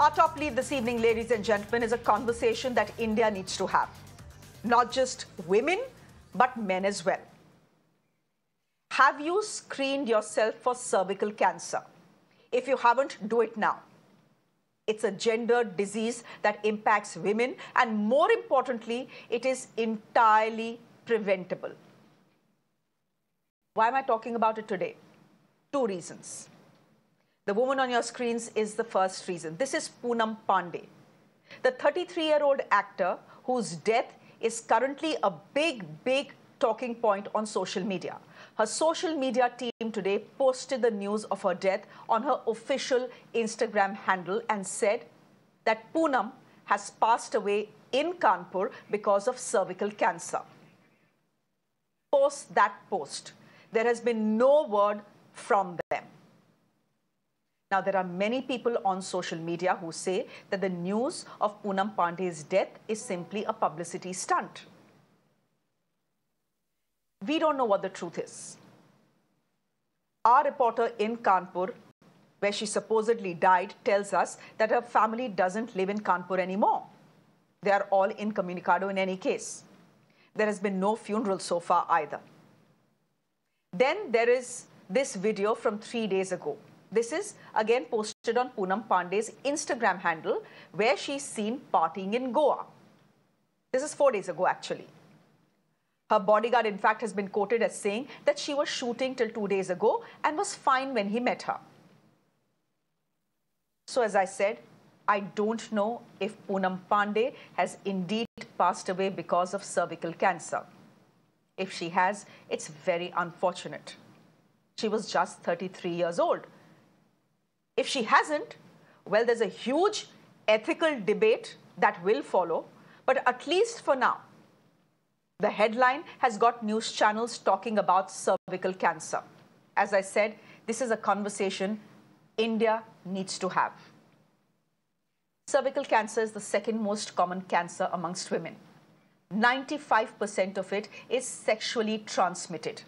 Our top lead this evening, ladies and gentlemen, is a conversation that India needs to have. Not just women, but men as well. Have you screened yourself for cervical cancer? If you haven't, do it now. It's a gendered disease that impacts women, and more importantly, it is entirely preventable. Why am I talking about it today? Two reasons. The woman on your screens is the first reason. This is Poonam Pandey, the 33 year old actor whose death is currently a big, big talking point on social media. Her social media team today posted the news of her death on her official Instagram handle and said that Poonam has passed away in Kanpur because of cervical cancer. Post that post, there has been no word from them. Now, there are many people on social media who say that the news of Poonam Pandey's death is simply a publicity stunt. We don't know what the truth is. Our reporter in Kanpur, where she supposedly died, tells us that her family doesn't live in Kanpur anymore. They are all incommunicado in any case. There has been no funeral so far either. Then there is this video from three days ago this is again posted on Poonam Pandey's Instagram handle where she's seen partying in Goa. This is four days ago actually. Her bodyguard in fact has been quoted as saying that she was shooting till two days ago and was fine when he met her. So as I said, I don't know if Poonam Pandey has indeed passed away because of cervical cancer. If she has, it's very unfortunate. She was just 33 years old. If she hasn't, well, there's a huge ethical debate that will follow. But at least for now, the headline has got news channels talking about cervical cancer. As I said, this is a conversation India needs to have. Cervical cancer is the second most common cancer amongst women. 95% of it is sexually transmitted.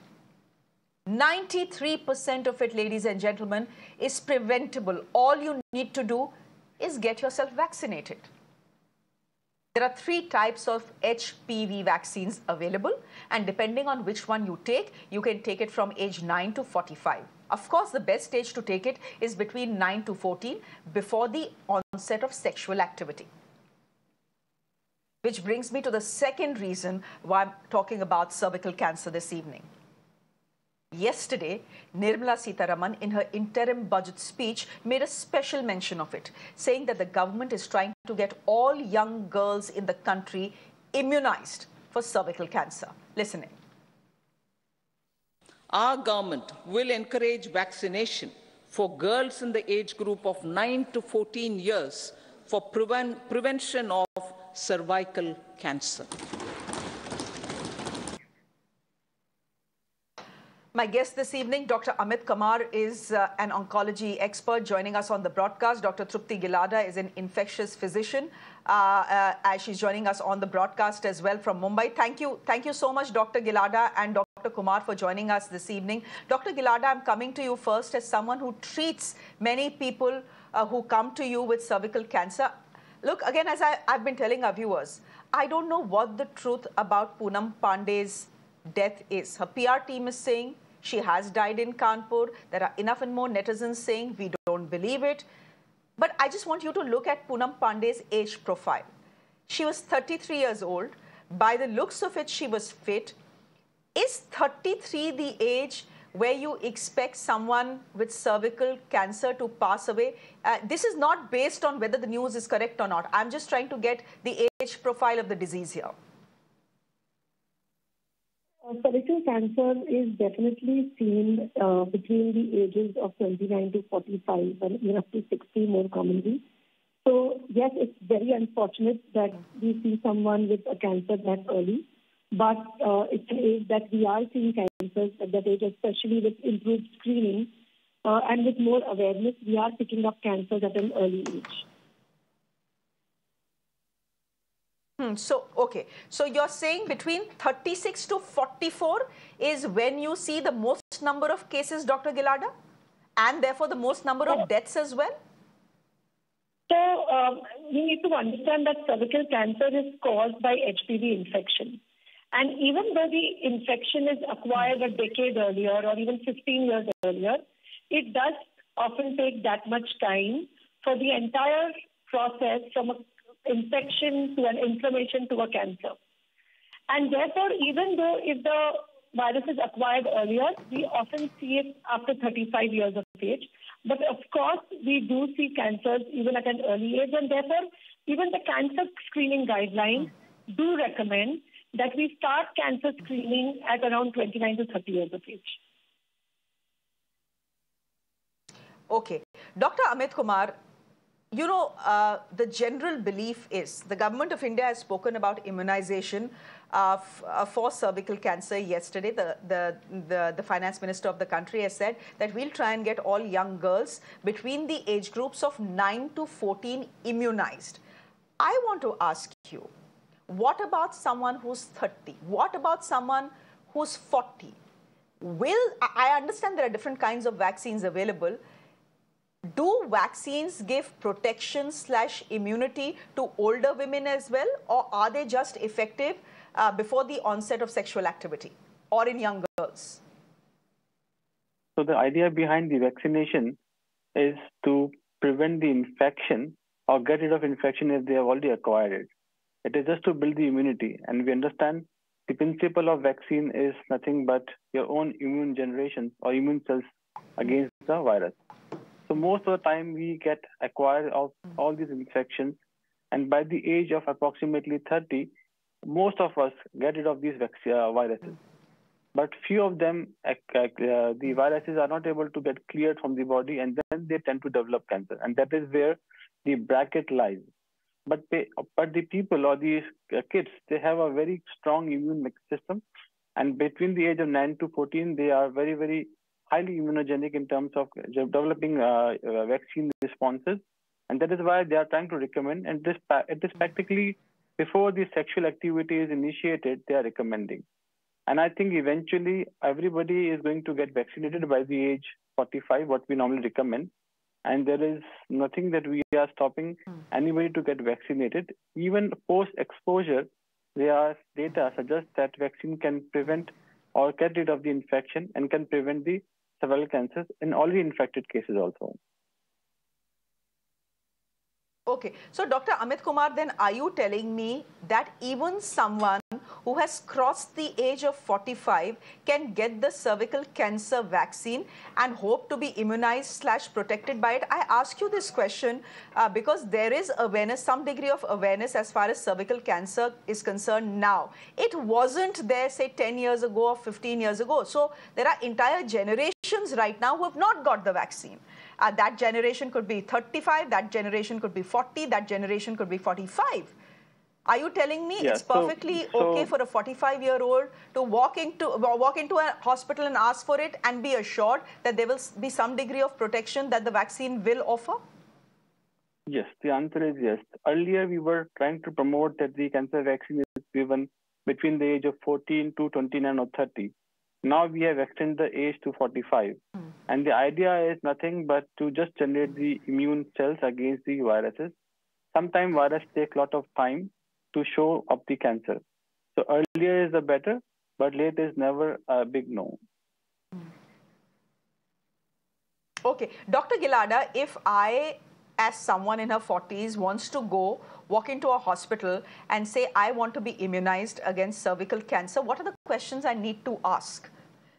93% of it, ladies and gentlemen, is preventable. All you need to do is get yourself vaccinated. There are three types of HPV vaccines available, and depending on which one you take, you can take it from age 9 to 45. Of course, the best age to take it is between 9 to 14 before the onset of sexual activity. Which brings me to the second reason why I'm talking about cervical cancer this evening. Yesterday, Nirmala Sitharaman, in her interim budget speech, made a special mention of it, saying that the government is trying to get all young girls in the country immunized for cervical cancer. Listening. Our government will encourage vaccination for girls in the age group of 9 to 14 years for prevention of cervical cancer. My guest this evening, Dr. Amit Kamar, is uh, an oncology expert joining us on the broadcast. Dr. Trupti Gilada is an infectious physician. Uh, uh, as she's joining us on the broadcast as well from Mumbai. Thank you, thank you so much, Dr. Gilada and Dr. Kumar, for joining us this evening. Dr. Gilada, I'm coming to you first as someone who treats many people uh, who come to you with cervical cancer. Look, again, as I, I've been telling our viewers, I don't know what the truth about Poonam Pandey's death is. Her PR team is saying she has died in Kanpur. There are enough and more netizens saying we don't believe it. But I just want you to look at Poonam Pandey's age profile. She was 33 years old. By the looks of it, she was fit. Is 33 the age where you expect someone with cervical cancer to pass away? Uh, this is not based on whether the news is correct or not. I'm just trying to get the age profile of the disease here. Cervical cancer is definitely seen uh, between the ages of 29 to 45 and even up to 60 more commonly. So yes, it's very unfortunate that we see someone with a cancer that early, but uh, it's an age that we are seeing cancers at that age, especially with improved screening uh, and with more awareness, we are picking up cancers at an early age. Hmm, so, okay. So you're saying between 36 to 44 is when you see the most number of cases, Dr. Gilada? And therefore the most number of deaths as well? So um, we need to understand that cervical cancer is caused by HPV infection. And even though the infection is acquired a decade earlier or even 15 years earlier, it does often take that much time for the entire process from an infection to an inflammation to a cancer. And therefore, even though if the virus is acquired earlier, we often see it after 35 years of age. But of course, we do see cancers even at an early age, and therefore, even the cancer screening guidelines do recommend that we start cancer screening at around 29 to 30 years of age. Okay. Dr. Amit Kumar, you know, uh, the general belief is the government of India has spoken about immunization uh, uh, for cervical cancer yesterday. The, the, the, the, finance minister of the country has said that we'll try and get all young girls between the age groups of 9 to 14 immunized. I want to ask you, what about someone who's 30? What about someone who's 40? Will, I understand there are different kinds of vaccines available, do vaccines give protection slash immunity to older women as well or are they just effective uh, before the onset of sexual activity or in young girls? So the idea behind the vaccination is to prevent the infection or get rid of infection if they have already acquired it. It is just to build the immunity. And we understand the principle of vaccine is nothing but your own immune generation or immune cells against the virus so most of the time we get acquired of all these infections, and by the age of approximately 30, most of us get rid of these uh, viruses. But few of them, uh, the viruses are not able to get cleared from the body, and then they tend to develop cancer, and that is where the bracket lies. But they, but the people or these uh, kids, they have a very strong immune system, and between the age of 9 to 14, they are very very highly immunogenic in terms of developing uh, uh, vaccine responses. And that is why they are trying to recommend. And this, it is practically before the sexual activity is initiated, they are recommending. And I think eventually everybody is going to get vaccinated by the age 45, what we normally recommend. And there is nothing that we are stopping hmm. anybody to get vaccinated. Even post exposure, there are data suggests that vaccine can prevent or get rid of the infection and can prevent the several cancers in already infected cases also. Okay, so Dr. Amit Kumar, then are you telling me that even someone who has crossed the age of 45 can get the cervical cancer vaccine and hope to be immunized slash protected by it? I ask you this question uh, because there is awareness, some degree of awareness as far as cervical cancer is concerned now. It wasn't there, say, 10 years ago or 15 years ago. So there are entire generations right now who have not got the vaccine. Uh, that generation could be 35, that generation could be 40, that generation could be 45. Are you telling me yeah, it's perfectly so, so okay for a 45 year old to walk into walk into a hospital and ask for it and be assured that there will be some degree of protection that the vaccine will offer? Yes, the answer is yes. Earlier we were trying to promote that the cancer vaccine is given between the age of 14 to 29 or 30. Now we have extended the age to 45. Mm. And the idea is nothing but to just generate the immune cells against the viruses. Sometimes viruses take a lot of time to show up the cancer. So earlier is the better, but late is never a big no. Okay, Dr. Gilada, if I, as someone in her 40s, wants to go walk into a hospital and say, I want to be immunized against cervical cancer, what are the questions I need to ask?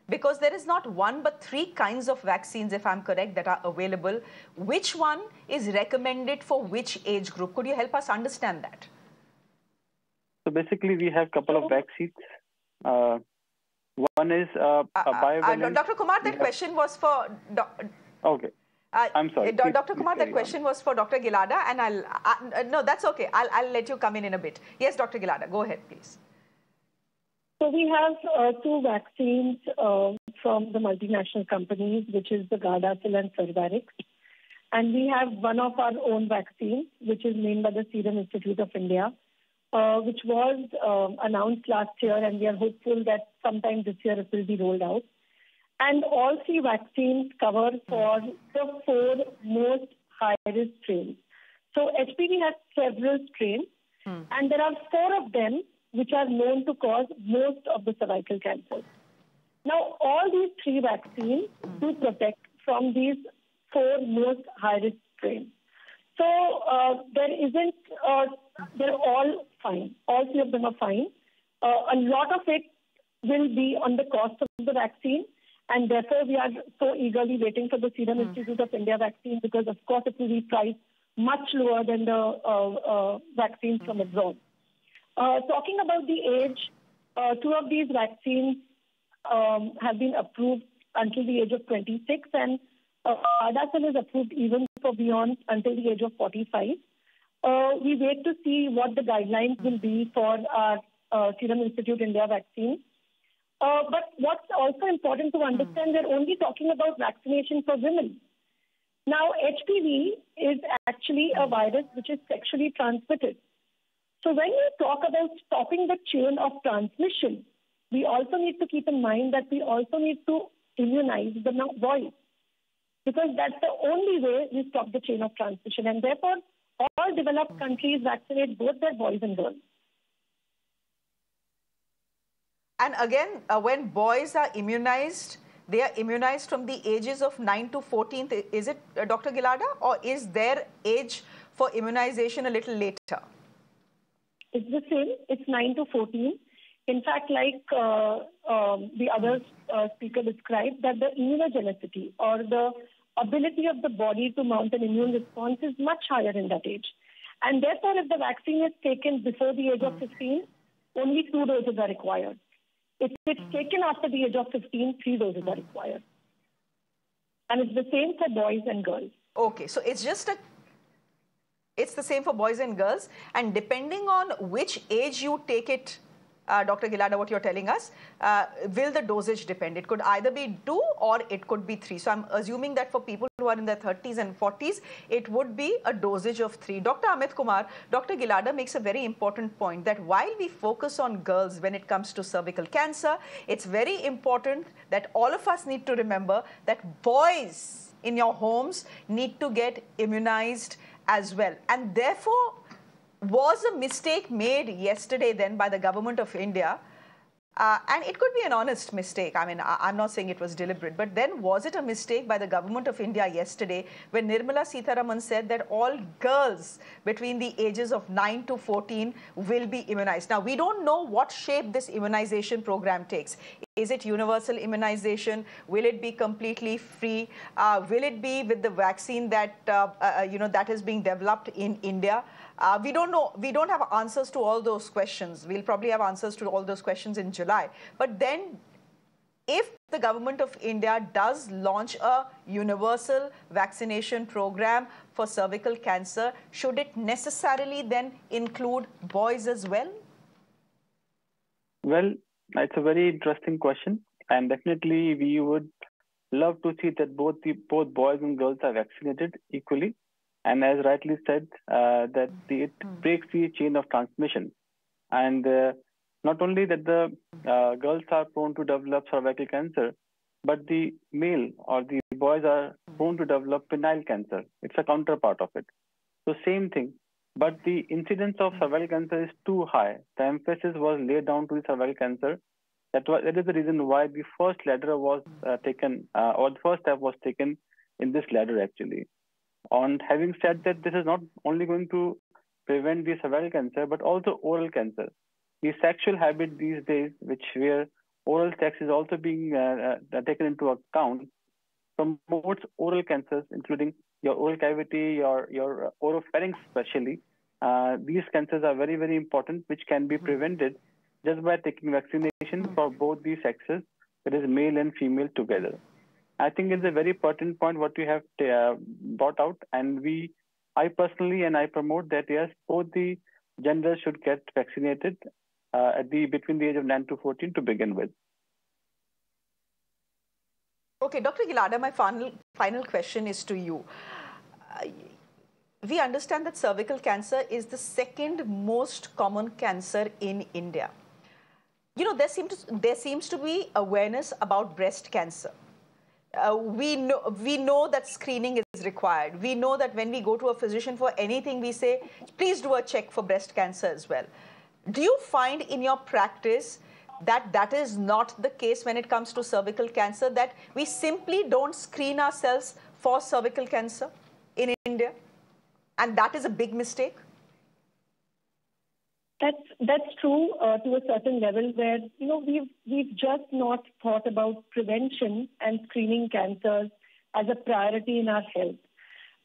Because there is not one but three kinds of vaccines, if I'm correct, that are available. Which one is recommended for which age group? Could you help us understand that? So basically, we have a couple of vaccines. Uh, one is uh, a uh, bivalent. Uh, Dr. Kumar, that question was for. okay. Uh, I'm sorry. Please, Dr. Kumar, that question on. was for Dr. Gilada, and I'll. Uh, no, that's okay. I'll, I'll let you come in in a bit. Yes, Dr. Gilada, go ahead, please. So we have uh, two vaccines uh, from the multinational companies, which is the Gardasil and Cervarix. And we have one of our own vaccines, which is made by the Serum Institute of India, uh, which was uh, announced last year, and we are hopeful that sometime this year it will be rolled out. And all three vaccines cover for the four most high-risk strains. So HPV has several strains, hmm. and there are four of them which are known to cause most of the cervical cancers. Now, all these three vaccines hmm. do protect from these four most high-risk strains. So uh, there isn't, uh, they're all fine. All three of them are fine. Uh, a lot of it will be on the cost of the vaccine. And therefore, we are so eagerly waiting for the Serum mm. Institute of India vaccine because, of course, it will be priced much lower than the uh, uh, vaccines mm. from abroad. Uh, talking about the age, uh, two of these vaccines um, have been approved until the age of 26, and uh, Gardasil is approved even for beyond until the age of 45. Uh, we wait to see what the guidelines will be for our uh, Serum Institute India vaccine. Uh, but what's also important to understand, we're only talking about vaccination for women. Now, HPV is actually a virus which is sexually transmitted. So when you talk about stopping the chain of transmission, we also need to keep in mind that we also need to immunize the boys because that's the only way we stop the chain of transmission. And therefore, all developed countries vaccinate both their boys and girls. And again, uh, when boys are immunized, they are immunized from the ages of 9 to 14. Is it, uh, Dr. Gilada, or is their age for immunization a little later? It's the same. It's 9 to 14. In fact, like uh, um, the other uh, speaker described, that the immunogenicity or the ability of the body to mount an immune response is much higher in that age. And therefore, if the vaccine is taken before the age mm. of 15, only two doses are required. If it's mm. taken after the age of 15, three doses are required. And it's the same for boys and girls. Okay, so it's just a it's the same for boys and girls and depending on which age you take it uh, Dr. Gilada, what you're telling us, uh, will the dosage depend? It could either be two or it could be three. So I'm assuming that for people who are in their 30s and 40s, it would be a dosage of three. Dr. Amit Kumar, Dr. Gilada makes a very important point that while we focus on girls when it comes to cervical cancer, it's very important that all of us need to remember that boys in your homes need to get immunized as well. And therefore, was a mistake made yesterday then by the government of India? Uh, and it could be an honest mistake. I mean, I, am not saying it was deliberate, but then was it a mistake by the government of India yesterday when Nirmala Sitharaman said that all girls between the ages of 9 to 14 will be immunized? Now, we don't know what shape this immunization program takes. Is it universal immunization? Will it be completely free? Uh, will it be with the vaccine that, uh, uh you know, that is being developed in India? Uh, we don't know, we don't have answers to all those questions. We'll probably have answers to all those questions in July. But then if the government of India does launch a universal vaccination program for cervical cancer, should it necessarily then include boys as well? Well, it's a very interesting question. And definitely we would love to see that both the, both boys and girls are vaccinated equally. And as rightly said, uh, that the, it hmm. breaks the chain of transmission. And uh, not only that the uh, girls are prone to develop cervical cancer, but the male or the boys are prone to develop penile cancer. It's a counterpart of it. So same thing. But the incidence of cervical cancer is too high. The emphasis was laid down to the cervical cancer. That, was, that is the reason why the first ladder was uh, taken, uh, or the first step was taken in this ladder actually. And having said that, this is not only going to prevent the cervical cancer, but also oral cancer. The sexual habit these days, which where oral sex is also being uh, uh, taken into account, promotes oral cancers, including your oral cavity, your your oropharynx, especially. Uh, these cancers are very very important, which can be prevented just by taking vaccination for both the sexes, that is male and female together. I think it's a very pertinent point what you have uh, brought out, and we, I personally, and I promote that yes, both the genders should get vaccinated uh, at the between the age of 9 to 14 to begin with. Okay, Dr. Gilada, my final final question is to you. Uh, we understand that cervical cancer is the second most common cancer in India. You know, there seems to, there seems to be awareness about breast cancer uh, we know we know that screening is required. We know that when we go to a physician for anything, we say, please do a check for breast cancer as well. Do you find in your practice that that is not the case when it comes to cervical cancer, that we simply don't screen ourselves for cervical cancer in India? And that is a big mistake? That's that's true uh, to a certain level where you know we've we've just not thought about prevention and screening cancers as a priority in our health.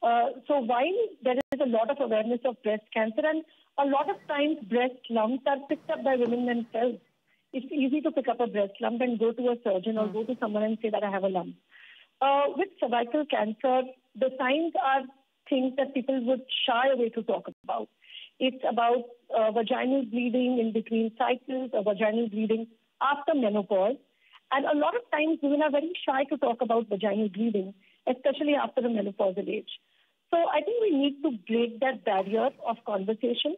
Uh, so while there is a lot of awareness of breast cancer and a lot of times breast lumps are picked up by women themselves. It's easy to pick up a breast lump and go to a surgeon or mm. go to someone and say that I have a lump. Uh, with cervical cancer, the signs are things that people would shy away to talk about. It's about uh, vaginal bleeding in between cycles or vaginal bleeding after menopause. And a lot of times women are very shy to talk about vaginal bleeding, especially after the menopausal age. So I think we need to break that barrier of conversation.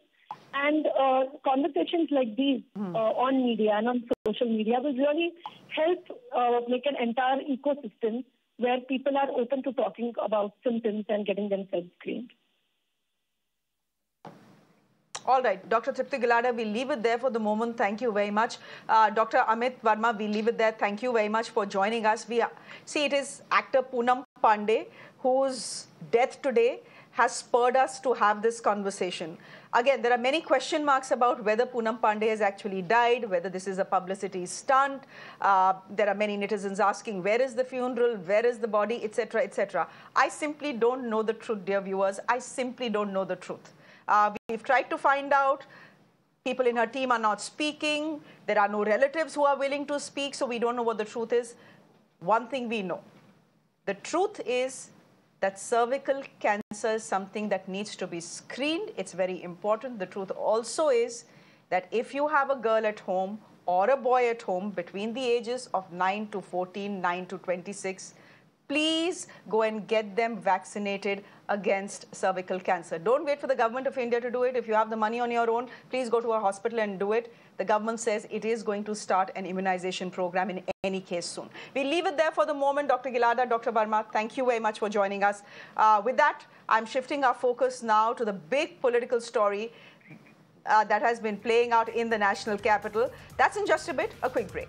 And uh, conversations like these mm. uh, on media and on social media will really help uh, make an entire ecosystem where people are open to talking about symptoms and getting themselves screened. All right, Dr. Trupti Gilada, we leave it there for the moment. Thank you very much. Uh, Dr. Amit Verma, we leave it there. Thank you very much for joining us. We see it is actor Poonam Pandey whose death today has spurred us to have this conversation. Again, there are many question marks about whether Poonam Pandey has actually died, whether this is a publicity stunt. Uh, there are many netizens asking, where is the funeral, where is the body, etc., etc. I simply don't know the truth, dear viewers. I simply don't know the truth. Uh, we've tried to find out. People in her team are not speaking. There are no relatives who are willing to speak, so we don't know what the truth is. One thing we know. The truth is that cervical cancer is something that needs to be screened. It's very important. The truth also is that if you have a girl at home or a boy at home between the ages of 9 to 14, 9 to 26, please go and get them vaccinated against cervical cancer. Don't wait for the government of India to do it. If you have the money on your own, please go to a hospital and do it. The government says it is going to start an immunization program in any case soon. We leave it there for the moment. Dr. Gilada, Dr. Verma, thank you very much for joining us. Uh, with that, I'm shifting our focus now to the big political story uh, that has been playing out in the national capital. That's in just a bit, a quick break.